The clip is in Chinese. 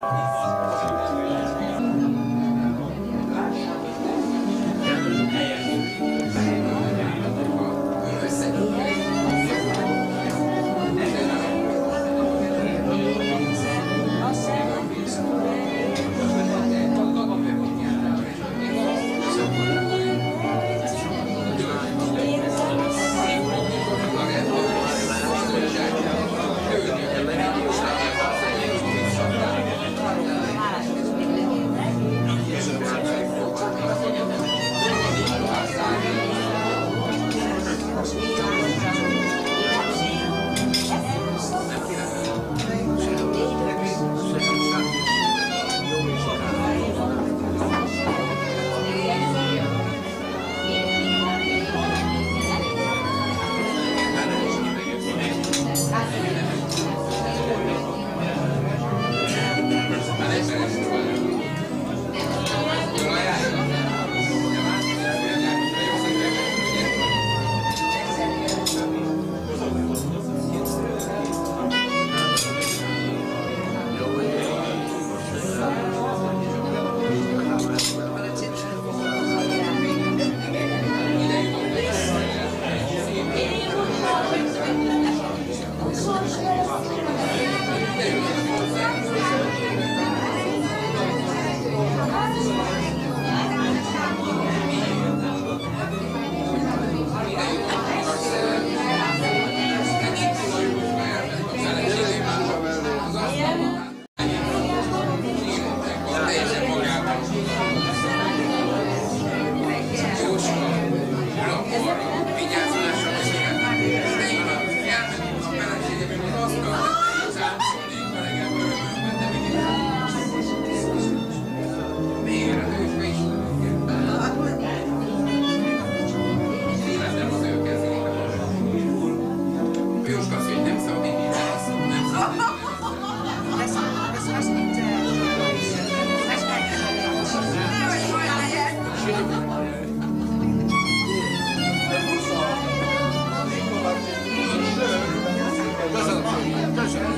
Oh. 说你是要四个人。这有